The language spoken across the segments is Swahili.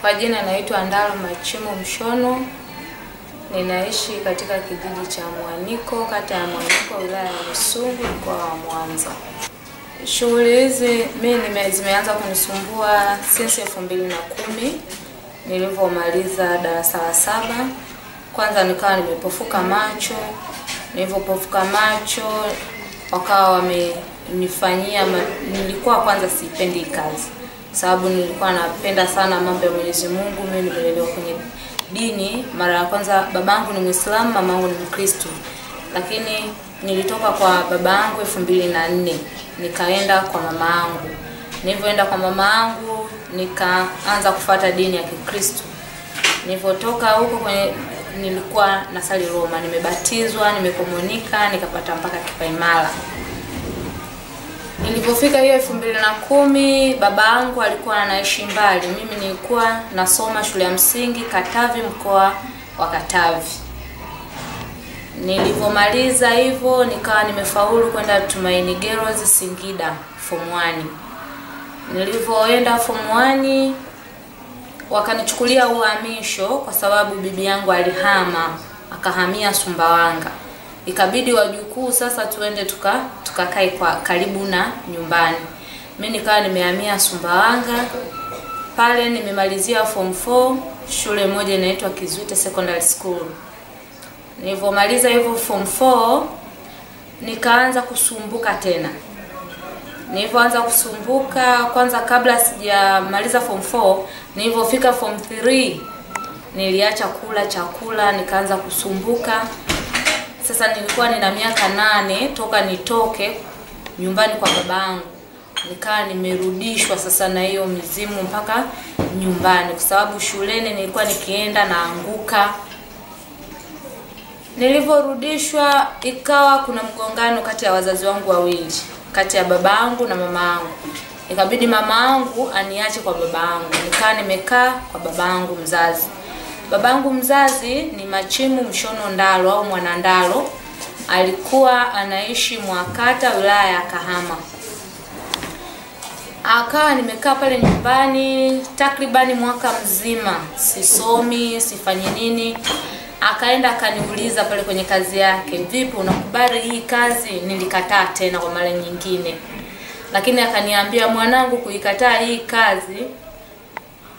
Kwa jina naitwa Ndalo Machimo Mshono, ninaishi katika kijiji cha Mwaniko, kata ya Mwaniko, wilaya ya Rusungu, mkoa wa Mwanza. Shughuli hizi mi zimeanza kunisumbua since elfu mbili na kumi nilivyomaliza darasa la saba. Kwanza nikawa nimepofuka macho, nilivyopofuka macho wakawa wamenifanyia, nilikuwa kwanza sipendi kazi sababu nilikuwa napenda sana mambo ya Mwenyezi Mungu. Mimi nimelelewa kwenye dini. Mara ya kwanza babangu ni Muislamu, mamangu ni Mkristo, lakini nilitoka kwa babangu elfu mbili na nne nikaenda kwa mama yangu. Nilivyoenda kwa mama yangu nikaanza kufata dini ya Kikristo. Nilivyotoka huko kwenye nilikuwa nasali Roma, nimebatizwa, nimekomunika, nikapata mpaka kipaimara. Nilipofika hiyo elfu mbili na kumi baba yangu alikuwa anaishi mbali, mimi nilikuwa nasoma shule ya msingi Katavi, mkoa wa Katavi. Nilivyomaliza hivyo nikawa nimefaulu kwenda Tumaini Girls Singida form 1. Nilivyoenda form 1 wakanichukulia uhamisho kwa sababu bibi yangu alihama akahamia Sumbawanga. Ikabidi wajukuu sasa tuende tuka tukakae kwa karibu na nyumbani. Mimi nikawa nimehamia Sumbawanga. Pale nimemalizia form 4 shule moja inaitwa Kizuite Secondary School. Nilivyomaliza hivyo form 4 nikaanza kusumbuka tena. Nilivyoanza kusumbuka kwanza, kabla sijamaliza form 4, nilivyofika form 3 niliacha kula chakula, nikaanza kusumbuka. Sasa nilikuwa nina miaka nane toka nitoke nyumbani kwa babangu, nikaa nimerudishwa sasa na hiyo mizimu mpaka nyumbani, kwa sababu shuleni nilikuwa nikienda naanguka. Nilivyorudishwa ikawa kuna mgongano kati ya wazazi wangu wawili, kati ya babangu na mamaangu. Ikabidi mamaangu aniache kwa babangu, nikaa nimekaa kwa babangu mzazi. Babangu mzazi ni Machimu Mshono Ndalo au Mwanandalo, alikuwa anaishi Mwakata, wilaya ya Kahama. Akawa nimekaa pale nyumbani takribani mwaka mzima, sisomi, sifanyi nini. Akaenda akaniuliza pale kwenye kazi yake, vipi, unakubali hii kazi? Nilikataa tena kwa mara nyingine, lakini akaniambia, mwanangu, kuikataa hii kazi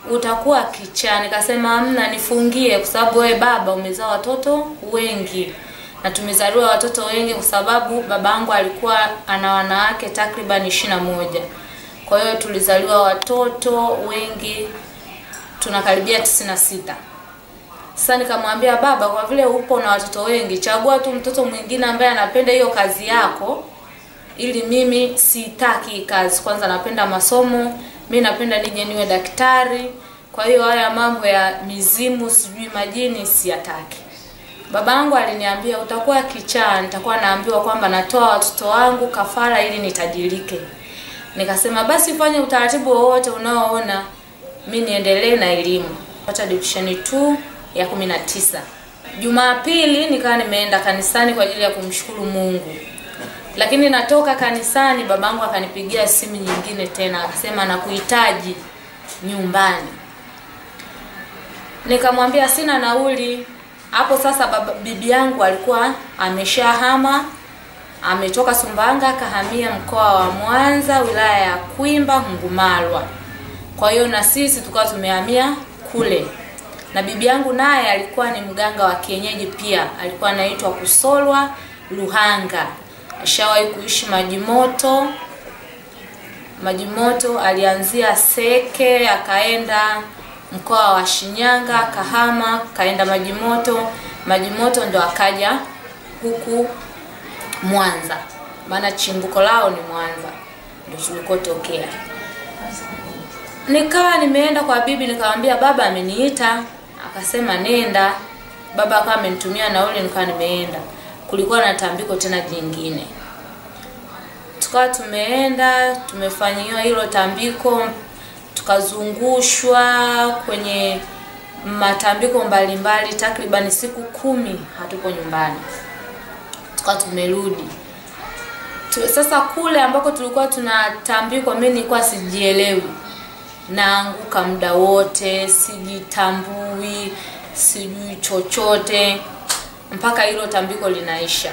utakuwa kichaa. Nikasema amna, nifungie, kwa sababu wewe baba umezaa watoto wengi na tumezaliwa watoto wengi, kwa sababu babangu alikuwa ana wanawake takriban ishirini na moja. Kwa hiyo tulizaliwa watoto wengi, tunakaribia tisini na sita. Sasa nikamwambia baba, kwa vile upo na watoto wengi, chagua tu mtoto mwingine ambaye anapenda hiyo kazi yako, ili mimi sitaki kazi. Kwanza napenda masomo, mi napenda nije niwe daktari. Kwa hiyo haya mambo ya mizimu sijui majini siyataki. Baba yangu aliniambia utakuwa kichaa, nitakuwa naambiwa kwamba natoa watoto wangu kafara ili nitajirike. Nikasema basi fanye utaratibu wowote unaoona mi niendelee na elimu. Pata division 2 ya 19. Jumapili nikawa nimeenda kanisani kwa ajili ya kumshukuru Mungu. Lakini natoka kanisani babangu akanipigia simu nyingine tena akasema nakuhitaji nyumbani. Nikamwambia sina nauli. Hapo sasa baba, bibi yangu alikuwa ameshahama ametoka sumbanga akahamia mkoa wa Mwanza wilaya ya Kwimba Ngumalwa. Kwa hiyo na sisi tukawa tumehamia kule, na bibi yangu naye alikuwa ni mganga wa kienyeji pia, alikuwa anaitwa Kusolwa Luhanga. Ashawahi kuishi Maji Moto. Maji Moto alianzia Seke akaenda mkoa wa Shinyanga, Kahama, kaenda Maji Moto. Maji Moto ndo akaja huku Mwanza, maana chimbuko lao ni Mwanza, ndo tulikotokea. Nikawa nimeenda kwa bibi, nikamwambia baba ameniita, akasema nenda. Baba akawa amenitumia nauli, nikawa nimeenda. Kulikuwa na tambiko tena jingine, tukawa tumeenda, tumefanyiwa hilo tambiko, tukazungushwa kwenye matambiko mbalimbali, takriban siku kumi hatuko nyumbani. Tukawa tumerudi. Tu, sasa kule ambako tulikuwa tunatambikwa, mimi nilikuwa sijielewi, naanguka muda wote, sijitambui, sijui chochote mpaka hilo tambiko linaisha.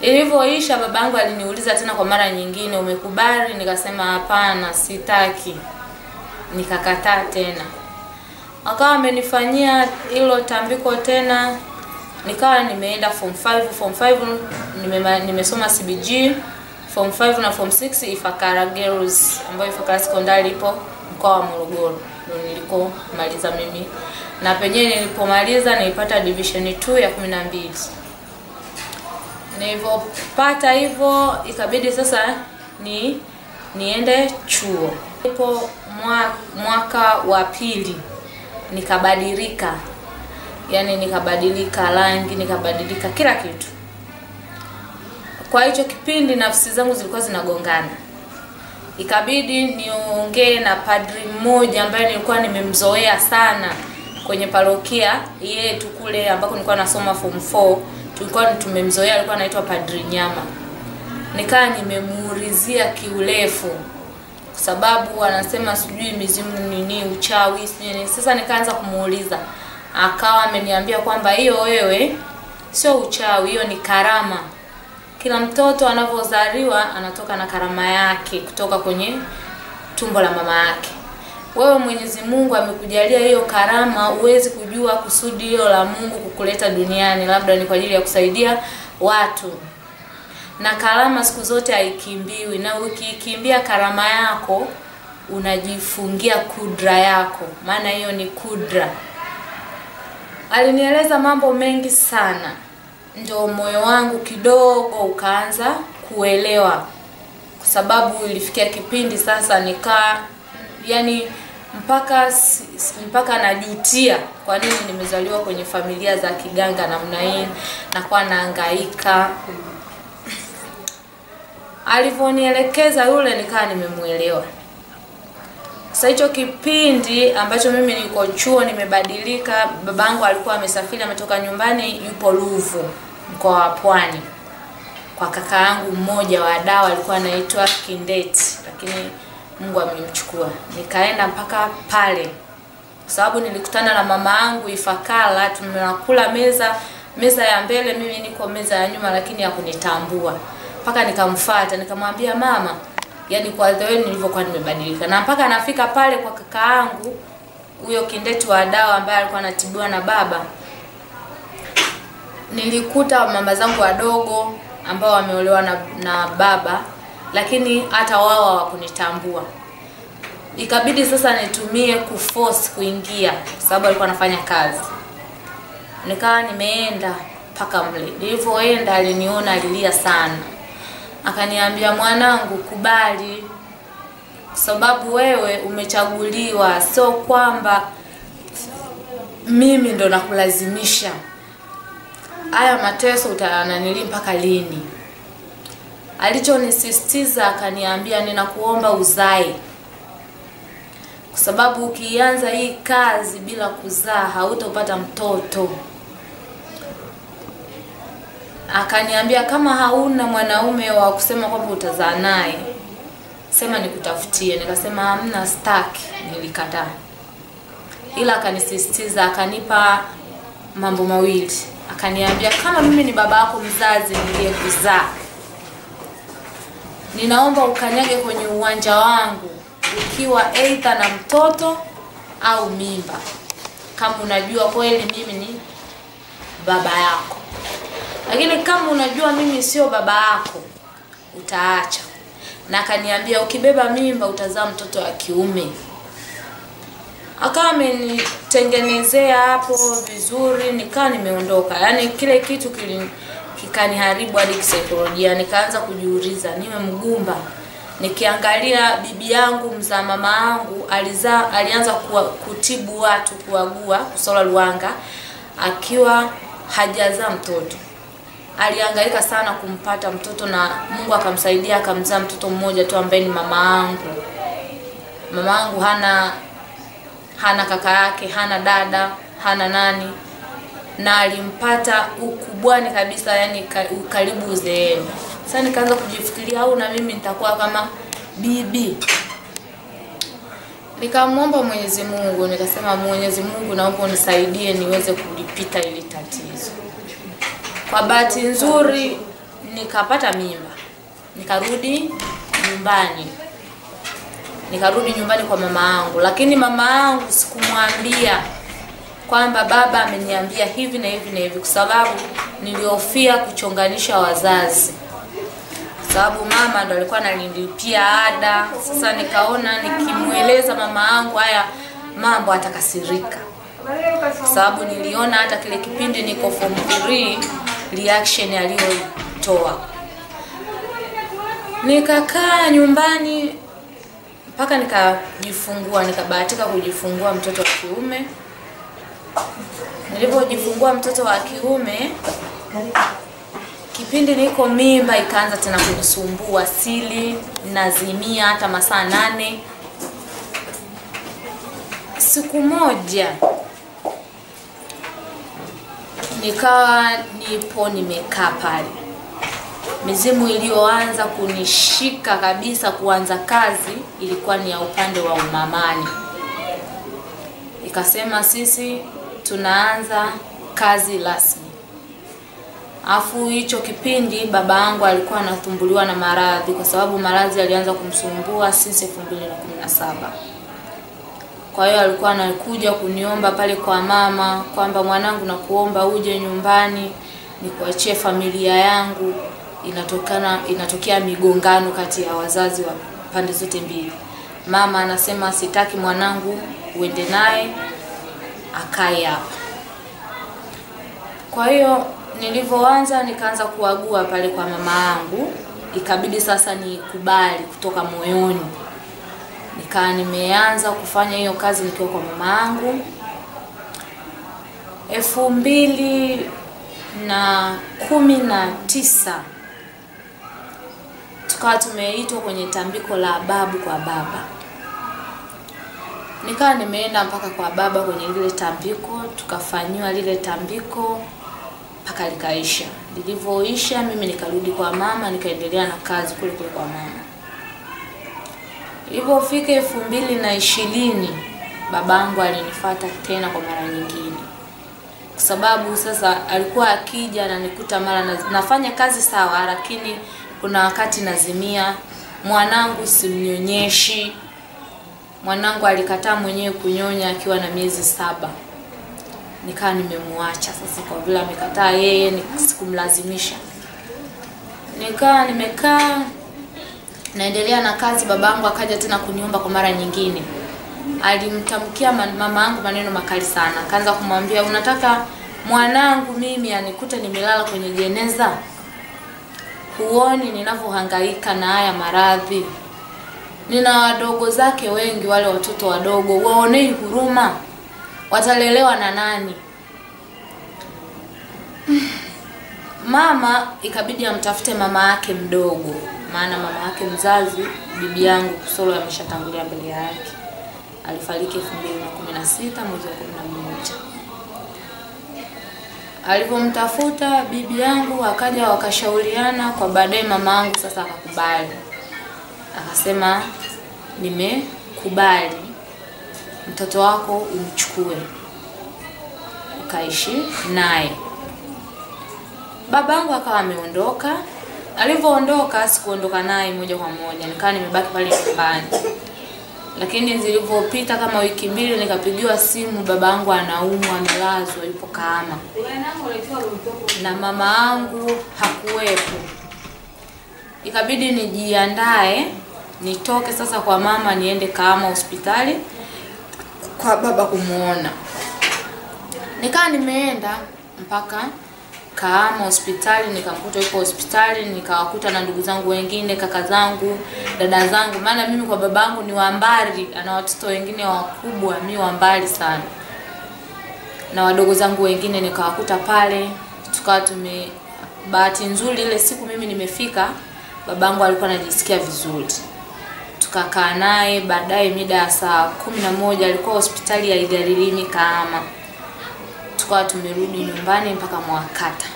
Ilivyoisha, babangu aliniuliza tena kwa mara nyingine, umekubali? Nikasema hapana, sitaki. Nikakataa tena, akawa amenifanyia hilo tambiko tena. Nikawa nimeenda form 5 form 5 nime, nimesoma CBG form 5 na form 6 Ifakara Girls, ambayo Ifakara sekondari ipo mkoa wa Morogoro, ndio nilikomaliza mimi, na penyewe nilipomaliza nilipata division 2 ya 12 nilivyopata hivyo ikabidi sasa ni niende chuo. Ipo mwa, mwaka wa pili nikabadilika, yani nikabadilika rangi, nikabadilika kila kitu. Kwa hicho kipindi nafsi zangu zilikuwa zinagongana, ikabidi niongee na padri mmoja ambaye nilikuwa nimemzoea sana kwenye parokia yetu kule ambako nilikuwa nasoma form 4 tulikuwa tumemzoea, alikuwa anaitwa Padri Nyama. Nikaa nimemuulizia kiurefu, kwa sababu anasema sijui mizimu nini, uchawi sijui. Sasa nikaanza kumuuliza, akawa ameniambia kwamba hiyo wewe sio uchawi, hiyo ni karama. Kila mtoto anavyozaliwa anatoka na karama yake kutoka kwenye tumbo la mama yake. Wewe Mwenyezi Mungu amekujalia hiyo karama, uwezi kujua kusudi hilo la Mungu kukuleta duniani, labda ni kwa ajili ya kusaidia watu. Na karama siku zote haikimbiwi, na ukiikimbia karama yako unajifungia kudra yako, maana hiyo ni kudra. Alinieleza mambo mengi sana, ndio moyo wangu kidogo ukaanza kuelewa, kwa sababu ilifikia kipindi sasa nikaa yani mpaka mpaka najutia kwa nini nimezaliwa kwenye familia za kiganga namna hii, nakuwa naangaika. Alivyonielekeza yule, nikaa nimemwelewa. Sasa hicho kipindi ambacho mimi niko chuo, nimebadilika. Babangu alikuwa amesafiri, ametoka nyumbani, yupo Ruvu, mkoa wa Pwani, kwa kaka yangu mmoja wa dawa, alikuwa anaitwa Kindeti, lakini Mungu amemchukua. Nikaenda mpaka pale. Kwa sababu nilikutana na mama yangu Ifakara, tunakula meza meza ya mbele, mimi niko meza ya nyuma, lakini hakunitambua mpaka nikamfuata, nikamwambia mama, yani kwa way nilivyokuwa nimebadilika, na mpaka nafika pale kwa kaka yangu huyo Kindeti wa dawa ambaye alikuwa anatibiwa na baba, nilikuta mama zangu wadogo ambao wameolewa na, na baba lakini hata wao hawakunitambua. Ikabidi sasa nitumie kuforce kuingia, sababu alikuwa anafanya kazi. Nikawa nimeenda mpaka mle. Nilivyoenda aliniona, alilia sana, akaniambia, mwanangu, kubali, sababu wewe umechaguliwa, sio kwamba mimi ndo nakulazimisha. Haya mateso utananili mpaka lini? Alichonisisitiza akaniambia, ninakuomba uzae, kwa sababu ukianza hii kazi bila kuzaa hautopata mtoto. Akaniambia, kama hauna mwanaume wa kusema kwamba utazaa naye, sema nikutafutie. Nikasema hamna, staki. Nilikataa, ila akanisisitiza, akanipa mambo mawili. Akaniambia, kama mimi ni baba yako mzazi niliyekuzaa ninaomba ukanyage kwenye uwanja wangu ukiwa aidha na mtoto au mimba, kama unajua kweli mimi ni baba yako. Lakini kama unajua mimi sio baba yako, utaacha. Na akaniambia ukibeba mimba utazaa mtoto wa kiume. Akawa amenitengenezea hapo vizuri, nikaa nimeondoka. Yaani kile kitu kili kikaniharibu hadi kisaikolojia. Nikaanza kujiuliza, niwe mgumba. Nikiangalia bibi yangu mzaa mama yangu alizaa, alianza kuwa, kutibu watu, kuagua, kusola luanga akiwa hajazaa mtoto. Alihangaika sana kumpata mtoto na Mungu akamsaidia akamzaa mtoto mmoja tu ambaye ni mama yangu. Mama yangu hana hana kaka yake, hana dada, hana nani na alimpata ukubwani kabisa, yani karibu uzeeni. Sasa nikaanza kujifikiria, au na mimi nitakuwa kama bibi. Nikamwomba Mwenyezi Mungu, nikasema Mwenyezi Mungu, naomba unisaidie niweze kulipita ili tatizo. Kwa bahati nzuri nikapata mimba, nikarudi nyumbani, nikarudi nyumbani kwa mama yangu, lakini mama yangu sikumwambia kwamba baba ameniambia hivi na hivi na hivi, kwa sababu nilihofia kuchonganisha wazazi sababu mama ndo alikuwa ananilipia ada. Sasa nikaona nikimweleza mama yangu haya mambo atakasirika, kwa sababu niliona hata kile kipindi niko form 3 reaction aliyotoa. Nikakaa nyumbani mpaka nikajifungua, nikabahatika kujifungua mtoto wa kiume. Nilipojifungua mtoto wa kiume kipindi niko mimba ikaanza tena kunisumbua sili nazimia hata masaa nane. Siku moja nikawa nipo nimekaa pale. Mizimu iliyoanza kunishika kabisa kuanza kazi ilikuwa ni ya upande wa umamani. Ikasema sisi tunaanza kazi rasmi Afu hicho kipindi baba yangu alikuwa anathumbuliwa na maradhi kwa sababu maradhi alianza kumsumbua since 2017. Kwa hiyo alikuwa anakuja kuniomba pale kwa mama kwamba mwanangu, nakuomba uje nyumbani nikuachie familia yangu. Inatokana inatokea migongano kati ya wazazi wa pande zote mbili. Mama anasema sitaki mwanangu uende naye akae hapa. Kwa hiyo nilivyoanza nikaanza kuagua pale kwa mama yangu, ikabidi sasa nikubali kutoka moyoni. Nikaa nimeanza kufanya hiyo kazi nikiwa kwa mama yangu. elfu mbili na kumi na tisa tukawa tumeitwa kwenye tambiko la babu kwa baba. Nikawa nimeenda mpaka kwa baba kwenye lile tambiko, tukafanyiwa lile tambiko mpaka likaisha. Lilivyoisha mimi nikarudi kwa mama, nikaendelea na kazi kule kule kwa mama. Ilipofika elfu mbili na ishirini babangu alinifuata tena kwa mara nyingine, kwa sababu sasa alikuwa akija ananikuta mara na, nafanya kazi sawa, lakini kuna wakati nazimia, mwanangu simnyonyeshi. Mwanangu alikataa mwenyewe kunyonya akiwa na miezi saba nikaa nimemwacha sasa, kwa vile amekataa yeye, sikumlazimisha. nikaa nimekaa naendelea na kazi. Babangu akaja tena kuniomba kwa mara nyingine, alimtamkia mama yangu maneno makali sana, akaanza kumwambia unataka mwanangu mimi anikute nimelala kwenye jeneza? Huoni ninavyohangaika na haya maradhi? Nina wadogo zake wengi, wale watoto wadogo, waonei huruma watalelewa na nani? Mama ikabidi amtafute mama yake mdogo, maana mama yake mzazi bibi yangu Kusolo ameshatangulia mbele yake, alifariki 2016 mwezi wa 11. alivyomtafuta bibi yangu akaja wakashauriana, kwa baadaye mama yangu sasa akakubali, akasema nimekubali mtoto wako umchukue ukaishi naye. Babangu akawa ameondoka. Alivyoondoka, sikuondoka naye moja kwa moja, nikawa nimebaki pale nyumbani. Lakini zilivyopita kama wiki mbili, nikapigiwa simu, babangu anaumwa, amelazwa, yupo kama na mama yangu hakuwepo. Ikabidi nijiandae nitoke sasa kwa mama niende Kahama hospitali kwa baba kumuona. Nikaa nimeenda mpaka Kahama hospitali, nikamkuta yuko hospitali, nikawakuta na ndugu zangu wengine, kaka zangu, dada zangu, maana mimi kwa baba yangu ni wambari, ana watoto wengine wakubwa, mi wambari sana, na wadogo zangu wengine nikawakuta pale, tukawa tume bahati nzuri ile siku mimi nimefika, babangu alikuwa anajisikia vizuri tukakaa naye. Baadaye mida ya saa kumi na moja alikuwa hospitali ya Igalilini Kahama, tukawa tumerudi nyumbani mpaka Mwakata.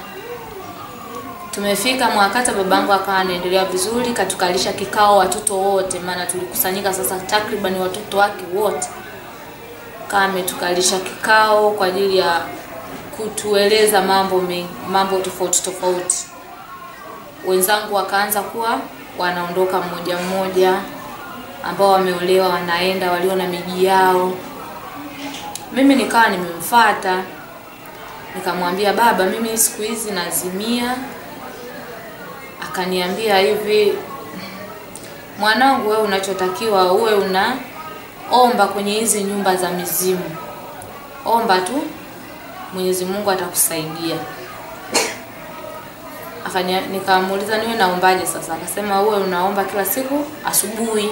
Tumefika Mwakata, babangu akawa anaendelea vizuri, katukalisha kikao watoto wote, maana tulikusanyika sasa takriban watoto wake wote, kama ametukalisha kikao kwa ajili ya kutueleza mambo mengi, mambo tofauti tofauti. Wenzangu wakaanza kuwa wanaondoka mmoja mmoja, ambao wameolewa wanaenda, walio na miji yao. Mimi nikawa nimemfuata nikamwambia, baba, mimi siku hizi nazimia. Akaniambia hivi, mwanangu, wewe unachotakiwa uwe una omba kwenye hizi nyumba za mizimu, omba tu, Mwenyezi Mungu atakusaidia. Akaniambia, nikamuuliza niwe naombaje sasa? Akasema uwe unaomba kila siku asubuhi.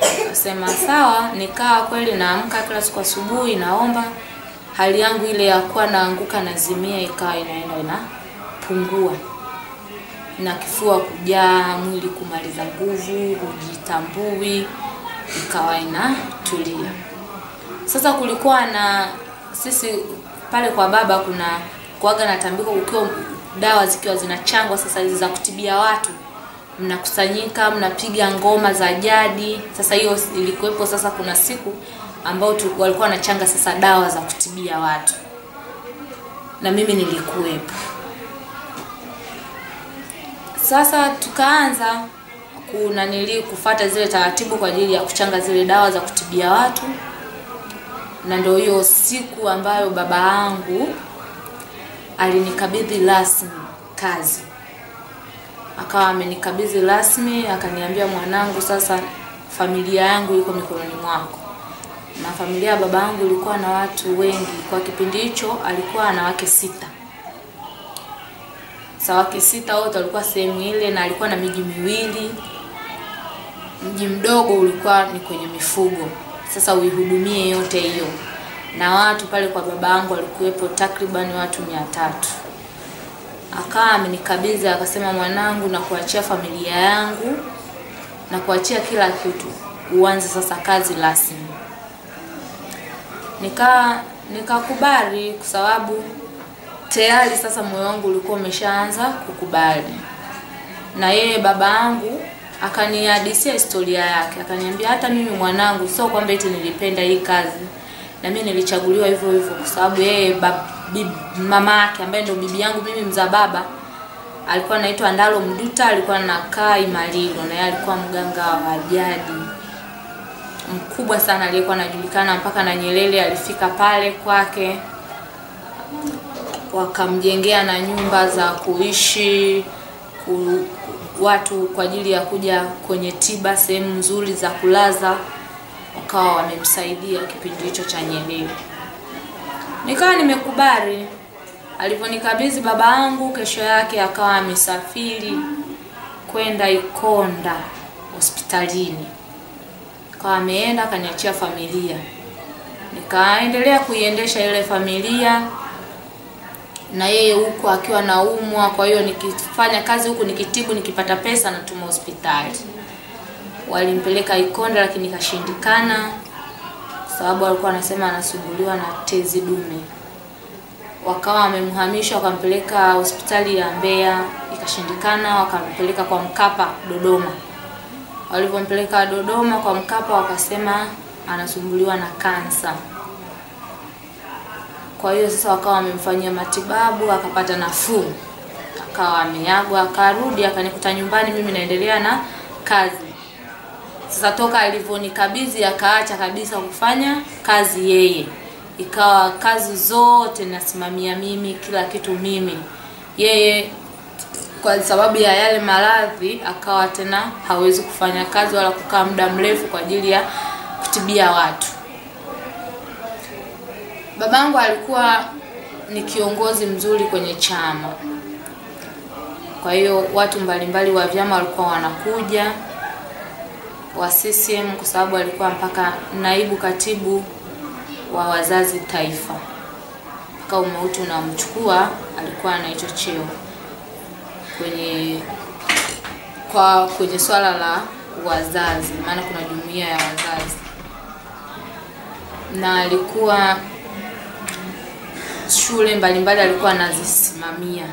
Akasema sawa. Nikaa kweli naamka kila siku asubuhi naomba, hali yangu ile ya kuwa naanguka nazimia ikawa inaenda inapungua, na kifua kujaa, mwili kumaliza nguvu, hujitambui, ikawa inatulia. Sasa kulikuwa na sisi pale kwa baba kuna kuaga na tambiko, ukiwa dawa zikiwa zinachangwa sasa hizi za kutibia watu, mnakusanyika mnapiga ngoma za jadi. Sasa hiyo ilikuwepo. Sasa kuna siku ambao tulikuwa walikuwa wanachanga sasa dawa za kutibia watu, na mimi nilikuwepo. Sasa tukaanza kuna nili kufata zile taratibu kwa ajili ya kuchanga zile dawa za kutibia watu, na ndio hiyo siku ambayo baba yangu alinikabidhi rasmi kazi, akawa amenikabidhi rasmi, akaniambia, mwanangu, sasa familia yangu iko mikononi mwako. Na familia ya baba yangu ilikuwa na watu wengi. Kwa kipindi hicho alikuwa na wake sita. Sasa wake sita wote walikuwa sehemu ile, na alikuwa na miji miwili. Mji mdogo ulikuwa ni kwenye mifugo, sasa uihudumie yote hiyo na watu pale kwa baba yangu walikuwepo takriban watu mia tatu. Akawa amenikabidhi akasema, mwanangu, na kuachia familia yangu na kuachia kila kitu, uanze sasa kazi rasmi. Nika nikakubali kwa sababu tayari sasa moyo wangu ulikuwa umeshaanza kukubali, na yeye baba yangu akanihadisia historia yake, akaniambia hata mimi mwanangu, sio kwamba eti nilipenda hii kazi na mimi nilichaguliwa hivyo hivyo kwa sababu yeye mama yake ambaye ndio bibi yangu mimi mza baba alikuwa anaitwa Ndalo Mduta, alikuwa anakaa Imalilo, na yeye alikuwa mganga wa jadi mkubwa sana aliyekuwa anajulikana mpaka na Nyerere alifika pale kwake, wakamjengea na nyumba za kuishi ku, watu kwa ajili ya kuja kwenye tiba, sehemu nzuri za kulaza wakawa wamemsaidia kipindi hicho cha Nyerere. Nikawa nimekubali. Alivyonikabidhi baba yangu, kesho yake akawa amesafiri kwenda Ikonda hospitalini, kawa ameenda akaniachia familia, nikaendelea kuiendesha ile familia na yeye huko akiwa naumwa. Kwa hiyo nikifanya kazi huku nikitibu, nikipata pesa natuma hospitali walimpeleka Ikonda lakini ikashindikana, sababu alikuwa anasema anasumbuliwa na tezi dume. Wakawa wamemhamisha wakampeleka hospitali ya Mbeya, ikashindikana, wakampeleka kwa Mkapa Dodoma. Walivyompeleka Dodoma kwa Mkapa, wakasema anasumbuliwa na kansa. Kwa hiyo sasa wakawa wamemfanyia matibabu, akapata nafuu, akawa ameagwa, akarudi, akanikuta nyumbani, mimi naendelea na kazi. Sasa toka alivyonikabidhi akaacha kabisa kufanya kazi yeye, ikawa kazi zote nasimamia mimi, kila kitu mimi. Yeye kwa sababu ya yale maradhi akawa tena hawezi kufanya kazi wala kukaa muda mrefu kwa ajili ya kutibia watu. Babangu alikuwa ni kiongozi mzuri kwenye chama, kwa hiyo watu mbalimbali wa vyama walikuwa wanakuja wa CCM kwa sababu alikuwa mpaka naibu katibu wa wazazi taifa, mpaka umauti unamchukua, alikuwa na hicho cheo. Kwenye kwa kwenye swala la wazazi, maana kuna jumuiya ya wazazi, na alikuwa shule mbalimbali alikuwa anazisimamia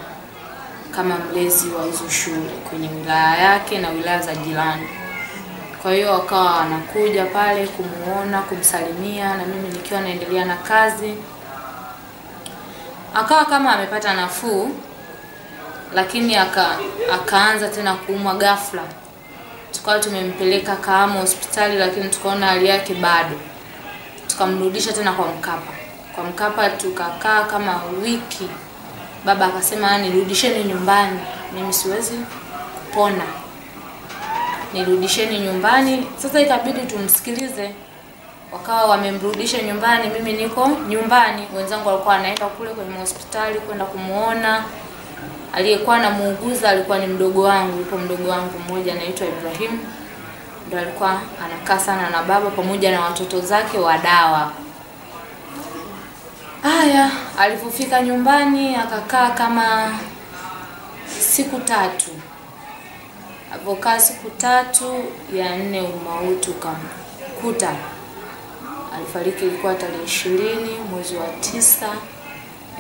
kama mlezi wa hizo shule kwenye wilaya yake na wilaya za jirani. Kwa hiyo wakawa wanakuja pale kumuona, kumsalimia na mimi nikiwa naendelea na kazi. Akawa kama amepata nafuu, lakini aka, akaanza tena kuumwa ghafla. Tukawa tumempeleka Kahama hospitali, lakini tukaona hali yake bado, tukamrudisha tena kwa Mkapa. Kwa Mkapa tukakaa kama wiki. Baba akasema nirudisheni nyumbani, mimi siwezi kupona nirudisheni nyumbani. Sasa ikabidi tumsikilize, wakawa wamemrudisha nyumbani, mimi niko nyumbani, wenzangu walikuwa wanaenda kule kwenye hospitali kwenda kumuona. Aliyekuwa anamuuguza alikuwa ni mdogo wangu, yupo mdogo wangu mmoja anaitwa Ibrahim, ndo alikuwa anakaa sana na baba pamoja na watoto zake wa dawa. Haya, alipofika nyumbani akakaa kama siku tatu Avokaa siku tatu ya nne umauti ukamkuta. Alifariki ilikuwa tarehe ishirini mwezi wa tisa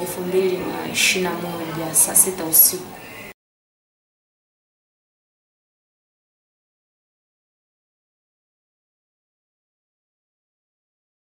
elfu mbili na ishirini na moja saa sita usiku.